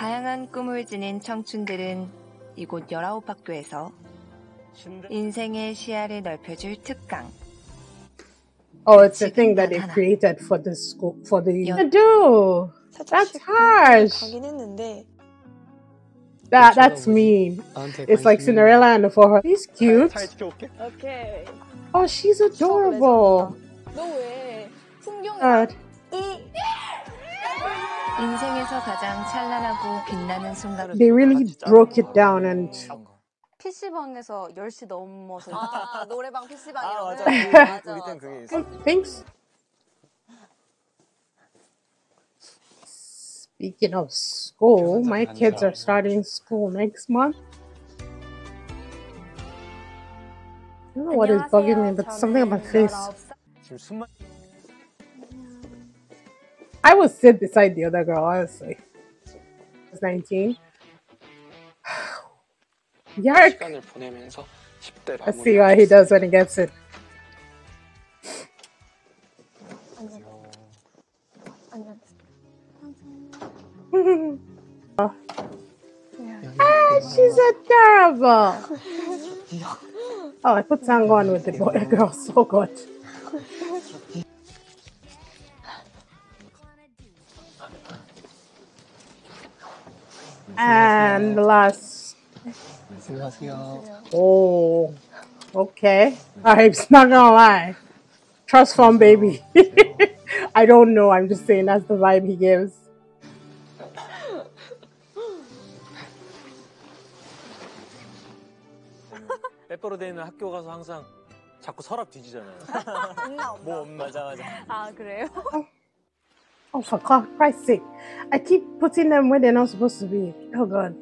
다양한 꿈을 지닌 청춘들은 이곳 19학교에서 인생의 시야를 넓혀줄 특강. Oh, it's a thing that they created for the school for the Yeah. do. That's harsh. 가긴 했는데 That that's mean. It's like Cinderella and for her. He's cute. 오케이 Oh, she's adorable. 너왜 풍경이 God. They really broke it down and PC방에서 10시 넘어서 아 노래방 PC방이라고 아 맞아. 맞아, 우리 맞아. 땐 그게 있어. thanks. Speaking of school, my kids are starting school next month. I don't know what is bugging me, but something on my face. I would sit beside the other girl, honestly. She's 19. Yark. Let's see what he does when he gets it. ah, she's adorable. oh, I put Sango on with the boy girl so good. And the last 안녕하세요. Oh, okay. I'm not gonna lie. Trust fund baby. I don't know. I'm just saying that's the vibe he gives. 빼빼로 돼 있는 학교 가서 항상 자꾸 서랍 뒤지잖아요. 없나 없나 뭐 없나 맞아 맞아. 아 그래요? Oh, for God- Christ's sake. I keep putting them where they're not supposed to be. Oh, God.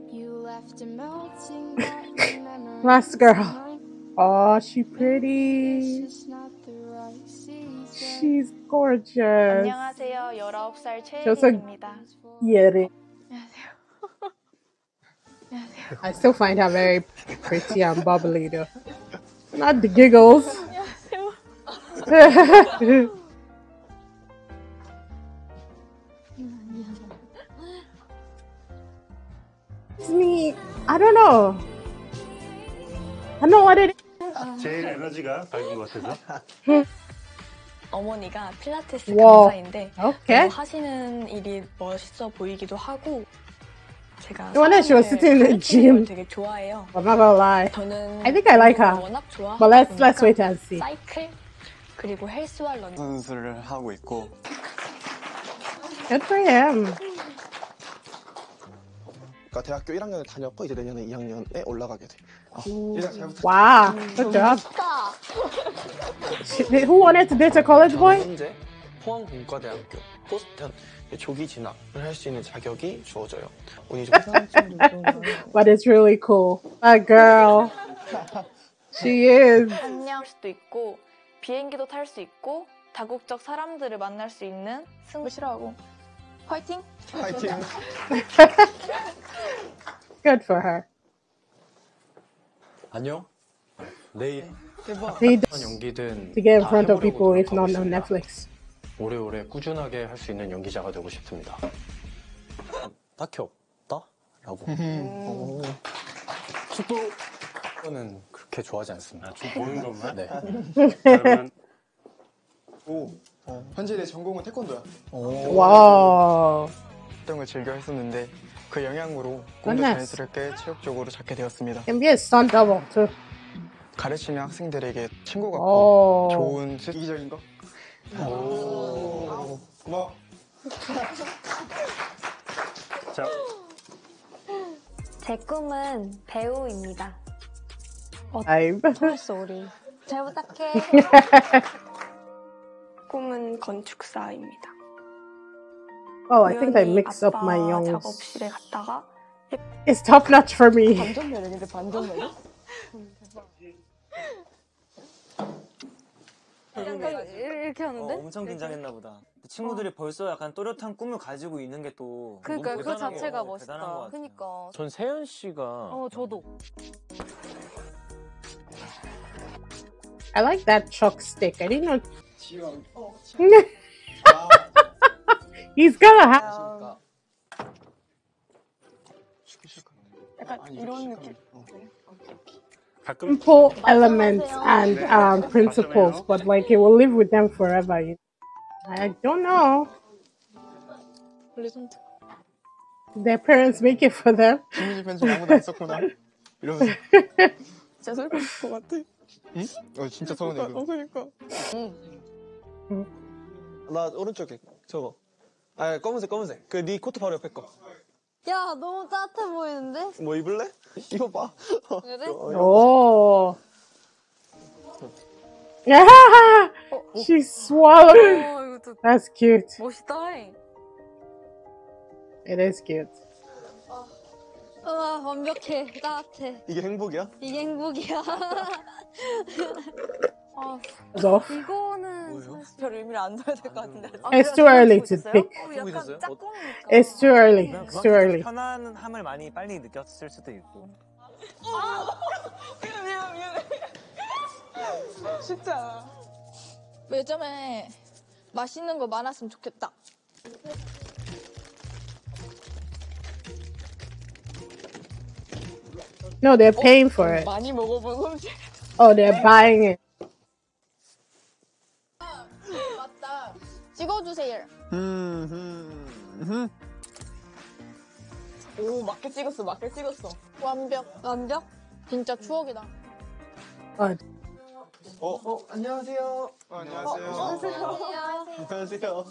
Last girl. Oh, she pretty. She's gorgeous. 안녕하세요 19살 저서- 최혜린입니다 Yeah. I still find her very pretty and bubbly, though. Not the giggles. It's me. I don't know. I know what it is. 제일 에너지가 밝은 것 같아서. 어머니가 필라테스 와. 강사인데 Okay. 뭐 하시는 일이 멋있어 보이기도 하고 제가 When she was sitting in the 사람을 gym. 가르치는 걸 되게 좋아해요. I'm not gonna lie. 저는 I think I like her. 운동을 워낙 좋아하다 But let's let's 보니까 wait and see. 사이클 그리고 헬스와 런닝 선수를 하고 있고 Good for him. 그러니까 대학교 1학년을 다녔고 이제 내년에 2학년에 올라가게 돼. 어, 잘 부탁. Wow. Good job. She- Who wanted to date a college boy? 현재 포항공과대학교 포스턴 조기 진학을 할 수 있는 자격이 주어져요. 운이 좀 But it's really cool. That girl. She is. 안녕 수도 있고 비행기도 탈 수 있고 다국적 사람들을 만날 수 있는 승부 싫어하고 화이팅! 파이팅. Good for her. 안녕. 내일 어떤 연기든 to get in 다 front of people if not on. Netflix. 오래오래 꾸준하게 할 수 있는 연기자가 되고 싶습니다. 딱히 없다라고. 축구는 그렇게 좋아하지 않습니다. 좀 보는 것만. 네. 그러면 오. 현재 내 전공은 태권도야. Wow. 활동을 즐겨 했었는데 그 영향으로 꿈도. 자연스럽게 체육적으로 찾게 되었습니다. Can be a stunt double too. 가르치는 학생들에게 친구 같고 Oh. 좋은 스... 이기적인 거. 오. 고마워. 자 제 꿈은 배우입니다. 잘했어 우리. 잘 부탁해. 건축사입니다. Oh, I think I mixed up my 아빠 youngs. 작업실에 갔다가 It's top notch for me. 반전 매력인데 반전 매력? 이렇게 어, 하는데? 엄청 긴장했나 보다. 친구들이 벌써 약간 또렷한 꿈을 가지고 있는 게 또 그러니까 그 자체가 거, 대단한 것 멋있다. 같아요. 그니까. 전 세연 씨가 어 저도. I like that chalk stick. I didn't know. he's gonna have. 약간 이런 느낌. 가끔 Simple elements and um, principles, but like it will live with them forever. You- I don't know. 원래 손 Their parents make it for them. 김민지 편지 아무도 안 썼구나. 이러면서. 진짜 슬플 것 같아. 응? 어, 진짜 서운해, 이거. 그러니까. 나 오른쪽에 저거. 아, 검은색, 검은색. 그 네 코트 바로 옆에 거. 야, 너무 따뜻해 보이는데? 뭐 입을래? 이거 봐. 그래? Oh. Yeah, she swallowed. 어, 이것도 That's cute. 멋있다. It is cute. 우와, 완벽해. 따뜻해. 이게 행복이야? 이게 행복이야. 아, So 이거는 별 의미를 안 둬야 될 것 같은데. it's too early to pick. 어, 보고 있었어요? 약간 짝꿍이니까. It's too early. 그냥 It's too 그만큼 early. 편안함을 많이 빨리 느꼈을 수도 있고. 미안, 미안, 미안해. 쉽지 않아. 매점에 맛있는 거 많았으면 좋겠다. No, they're paying for it. 많이 먹어본 음식. Oh, they're buying it. 주세요. 오, 맞게 찍었어, 맞게 찍었어. 완벽. 완벽? 진짜 추억이다. Oh, 어, 어, 안녕하세요. 어, 안녕하세요. 안녕하세요.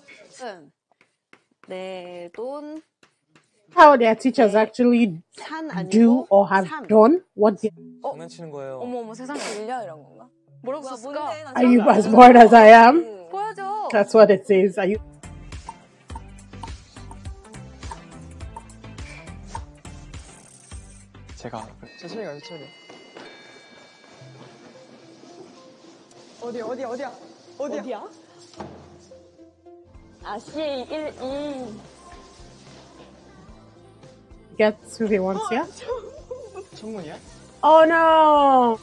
내돈 how their teachers actually 산 do or have 삼. done what they 장난치는 거예요. 어머, 어머, 세상에 밀려 이런 건가? 뭐라고 썼을까? are you as bored as I am? 보여줘. That's what it says. Are you 제가 천천히 가요, 천천히. 어디, 어디, 어디야? 어디야? 어디야? 아, CA 1, 2. get who he wants, yeah? 청문이야? Oh no!